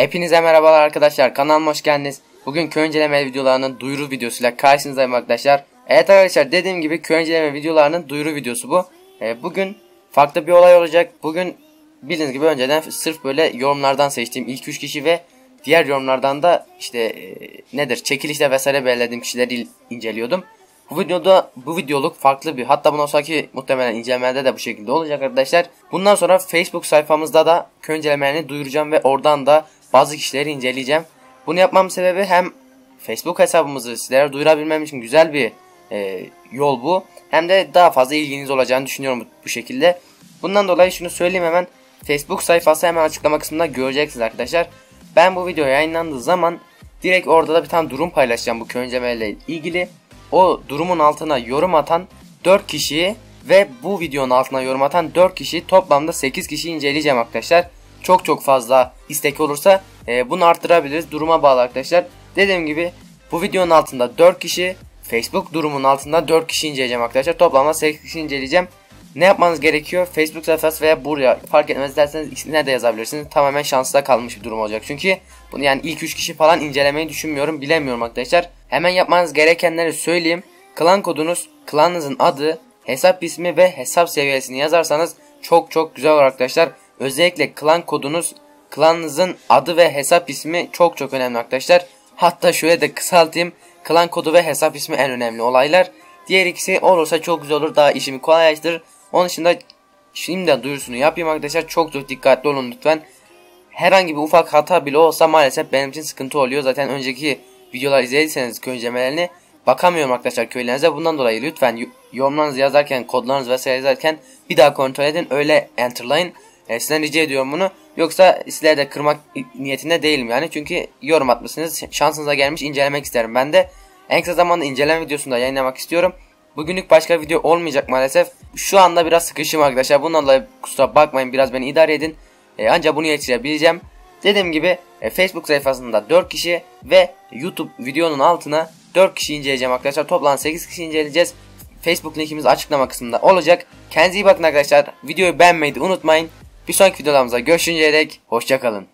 Hepinize merhabalar arkadaşlar kanalıma hoş geldiniz. Bugün köy inceleme videolarının duyuru videosuyla karşınızdayım arkadaşlar. Evet arkadaşlar dediğim gibi köy inceleme videolarının duyuru videosu bu. Ee, bugün farklı bir olay olacak. Bugün bildiğiniz gibi önceden sırf böyle yorumlardan seçtiğim ilk 3 kişi ve diğer yorumlardan da işte e, nedir çekilişte vesaire belirlediğim kişileri inceliyordum. Bu videoda bu videoluk farklı bir hatta bundan sonraki muhtemelen incelemelerde de bu şekilde olacak arkadaşlar. Bundan sonra Facebook sayfamızda da köy incelemelerini duyuracağım ve oradan da bazı kişileri inceleyeceğim. Bunu yapmam sebebi hem Facebook hesabımızı sizlere duyurabilmem için güzel bir e, yol bu. Hem de daha fazla ilginiz olacağını düşünüyorum bu, şekilde. Bundan dolayı şunu söyleyeyim hemen. Facebook sayfası hemen açıklama kısmında göreceksiniz arkadaşlar. Ben bu video yayınlandığı zaman direkt orada da bir tane durum paylaşacağım bu köy ile ilgili. O durumun altına yorum atan 4 kişiyi ve bu videonun altına yorum atan 4 kişi toplamda 8 kişi inceleyeceğim arkadaşlar çok çok fazla istek olursa e, bunu arttırabiliriz. Duruma bağlı arkadaşlar. Dediğim gibi bu videonun altında 4 kişi Facebook durumun altında 4 kişi inceleyeceğim arkadaşlar. Toplamda 8 kişi inceleyeceğim. Ne yapmanız gerekiyor? Facebook sayfası veya buraya fark etmez derseniz ikisine de yazabilirsiniz. Tamamen şansla kalmış bir durum olacak. Çünkü bunu yani ilk 3 kişi falan incelemeyi düşünmüyorum. Bilemiyorum arkadaşlar. Hemen yapmanız gerekenleri söyleyeyim. Klan kodunuz, klanınızın adı, hesap ismi ve hesap seviyesini yazarsanız çok çok güzel olur arkadaşlar. Özellikle klan kodunuz, klanınızın adı ve hesap ismi çok çok önemli arkadaşlar. Hatta şöyle de kısaltayım. Klan kodu ve hesap ismi en önemli olaylar. Diğer ikisi olursa çok güzel olur. Daha işimi kolaylaştırır. Onun dışında şimdiden duyurusunu yapayım arkadaşlar. Çok çok dikkatli olun lütfen. Herhangi bir ufak hata bile olsa maalesef benim için sıkıntı oluyor. Zaten önceki videolar izlediyseniz köy incelemelerine bakamıyorum arkadaşlar köylerinize. Bundan dolayı lütfen yorumlarınızı yazarken, kodlarınızı vesaire yazarken bir daha kontrol edin. Öyle enterlayın. E, sizden rica ediyorum bunu. Yoksa sizleri de kırmak niyetinde değilim yani. Çünkü yorum atmışsınız. Şansınıza gelmiş incelemek isterim. Ben de en kısa zamanda inceleme videosunda yayınlamak istiyorum. Bugünlük başka video olmayacak maalesef. Şu anda biraz sıkışım arkadaşlar. Bundan dolayı kusura bakmayın biraz beni idare edin. E, ancak bunu yetiştirebileceğim. Dediğim gibi e, Facebook sayfasında 4 kişi ve YouTube videonun altına 4 kişi inceleyeceğim arkadaşlar. Toplam 8 kişi inceleyeceğiz. Facebook linkimiz açıklama kısmında olacak. Kendinize iyi bakın arkadaşlar. Videoyu beğenmeyi unutmayın. Bir sonraki videolarımızda görüşünceye dek hoşçakalın.